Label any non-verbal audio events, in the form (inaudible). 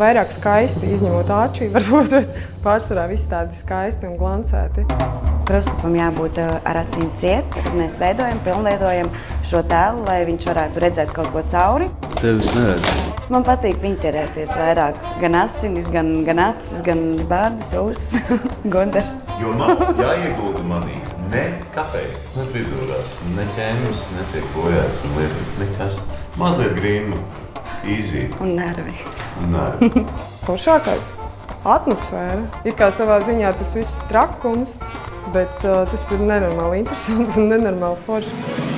vairāk skaisti, izņemot āčī, (laughs) varbūt pārsvarā viss tādi skaisti un glancēti. Kruskapam jābūt ar acīm ciet, tad mēs veidojam, pilnveidojam šo tēlu, lai viņš varētu redzēt kaut ko cauri. Tevis neredzu. Man patīk piņķerēties vairāk, gan asinis, gan, gan acis, gan bārdas, ūsas, (laughs) gondars. Jo man jāiegulda manī ne kafēja, ne frizūrās, ne ķēmis, netiek bojāts un lietas, nekas. Mazliet grīma, easy Un nervi. nervi. (laughs) Foršākais - atmosfēra. It kā savā ziņā tas viss trakums, bet uh, tas ir nenormāli interesanti un nenormāli forši.